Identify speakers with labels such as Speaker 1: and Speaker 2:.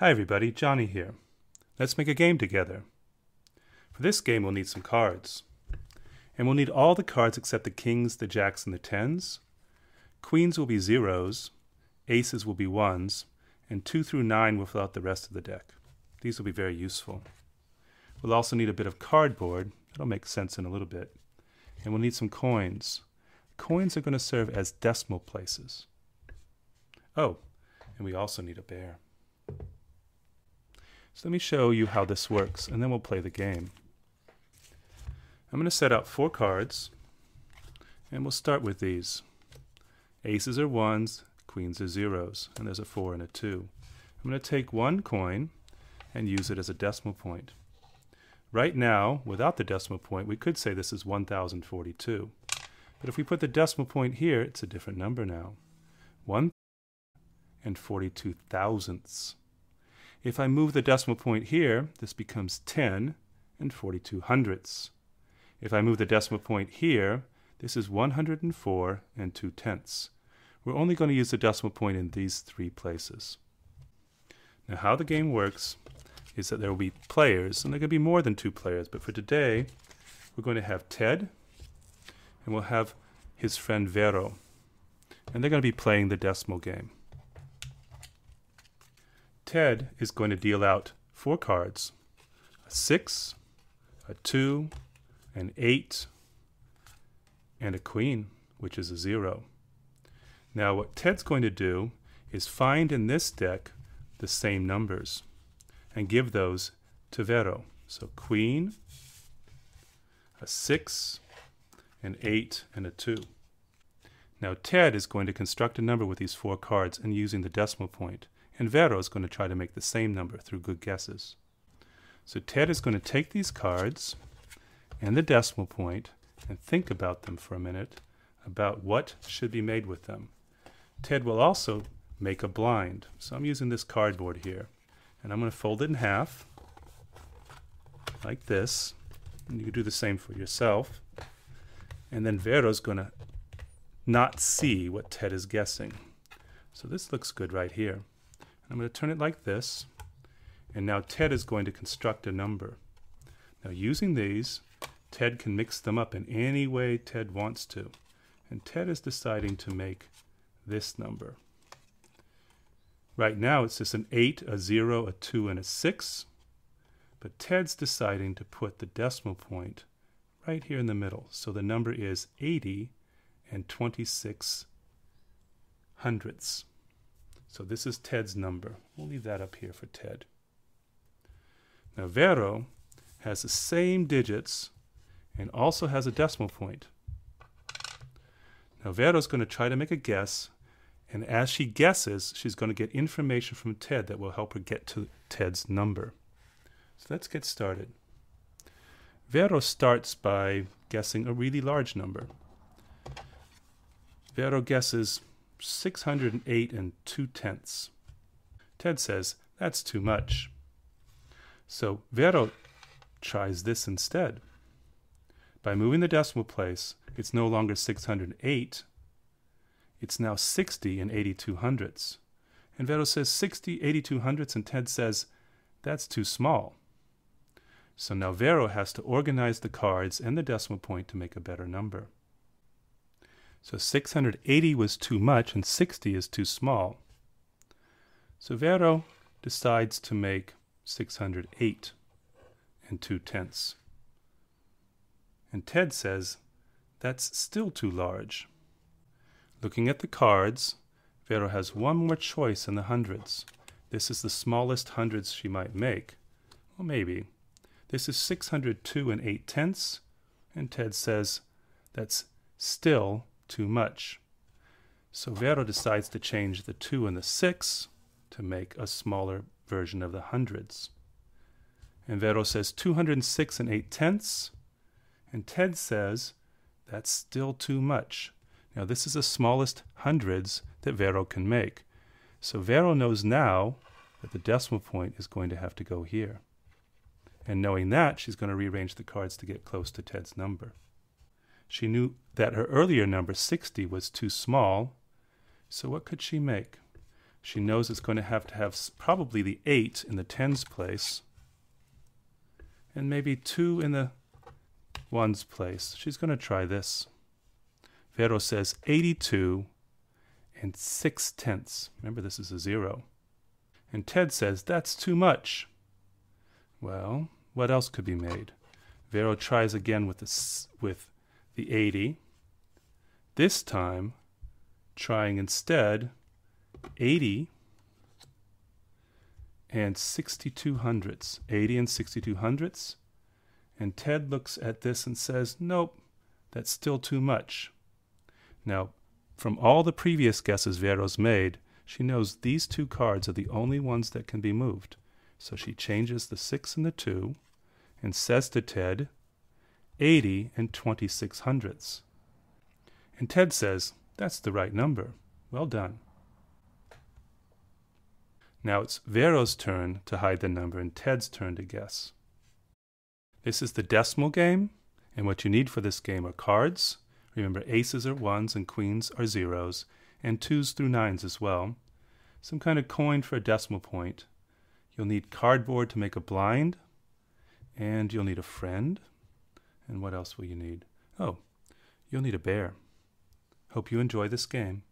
Speaker 1: Hi everybody, Johnnie here. Let's make a game together. For this game we'll need some cards. And we'll need all the cards except the kings, the jacks, and the tens. Queens will be zeros, aces will be ones, and two through nine will fill out the rest of the deck. These will be very useful. We'll also need a bit of cardboard. That'll make sense in a little bit. And we'll need some coins. Coins are going to serve as decimal places. Oh, and we also need a bear. So let me show you how this works, and then we'll play the game. I'm going to set out four cards, and we'll start with these. Aces are ones, queens are zeros, and there's a four and a two. I'm going to take one coin and use it as a decimal point. Right now, without the decimal point, we could say this is 1042. But if we put the decimal point here, it's a different number now. 1 and 42 thousandths. If I move the decimal point here, this becomes 10 and 42 hundredths. If I move the decimal point here, this is 104 and 2 tenths. We're only going to use the decimal point in these three places. Now how the game works is that there will be players, and there could be more than two players, but for today, we're going to have Ted, and we'll have his friend Vero. And they're going to be playing the decimal game. Ted is going to deal out four cards a six, a two, an eight, and a queen, which is a zero. Now, what Ted's going to do is find in this deck the same numbers and give those to Vero. So, queen, a six, an 8, and a 2. Now Ted is going to construct a number with these four cards and using the decimal point, and Vero is going to try to make the same number through good guesses. So Ted is going to take these cards and the decimal point and think about them for a minute about what should be made with them. Ted will also make a blind. So I'm using this cardboard here. And I'm going to fold it in half like this. And you can do the same for yourself. And then Vero's going to not see what Ted is guessing. So this looks good right here. I'm going to turn it like this. And now Ted is going to construct a number. Now using these, Ted can mix them up in any way Ted wants to. And Ted is deciding to make this number. Right now it's just an 8, a 0, a 2, and a 6. But Ted's deciding to put the decimal point right here in the middle. So the number is 80 and 26 hundredths. So this is Ted's number. We'll leave that up here for Ted. Now Vero has the same digits and also has a decimal point. Now Vero's going to try to make a guess, and as she guesses, she's going to get information from Ted that will help her get to Ted's number. So let's get started. Vero starts by guessing a really large number. Vero guesses 608 and 2 tenths. Ted says, that's too much. So Vero tries this instead. By moving the decimal place, it's no longer 608, it's now 60 and 82 hundredths. And Vero says 60, 82 hundredths, and Ted says, that's too small. So now Vero has to organize the cards and the decimal point to make a better number. So 680 was too much and 60 is too small. So Vero decides to make 608 and 2 tenths. And Ted says, that's still too large. Looking at the cards, Vero has one more choice in the hundreds. This is the smallest hundreds she might make. Well, maybe. This is 602 and 8 tenths, and Ted says that's still too much. So Vero decides to change the 2 and the 6 to make a smaller version of the hundreds. And Vero says 206 and 8 tenths, and Ted says that's still too much. Now this is the smallest hundreds that Vero can make. So Vero knows now that the decimal point is going to have to go here. And knowing that, she's going to rearrange the cards to get close to Ted's number. She knew that her earlier number, 60, was too small, so what could she make? She knows it's going to have to have probably the 8 in the tens place and maybe 2 in the ones place. She's going to try this. Vero says 82 and 6 tenths. Remember, this is a zero. And Ted says that's too much. Well, what else could be made? Vero tries again with the, with the 80. This time, trying instead 80 and 62 hundredths. 80 and 62 hundredths. And Ted looks at this and says, Nope, that's still too much. Now, from all the previous guesses Vero's made, she knows these two cards are the only ones that can be moved. So she changes the 6 and the 2 and says to Ted, 80 and 26 hundredths. And Ted says, That's the right number. Well done. Now it's Vero's turn to hide the number and Ted's turn to guess. This is the decimal game, and what you need for this game are cards. Remember, aces are ones and queens are zeros, and twos through nines as well. Some kind of coin for a decimal point. You'll need cardboard to make a blind, and you'll need a friend. And what else will you need? Oh, you'll need a bear. Hope you enjoy this game.